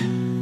Yeah.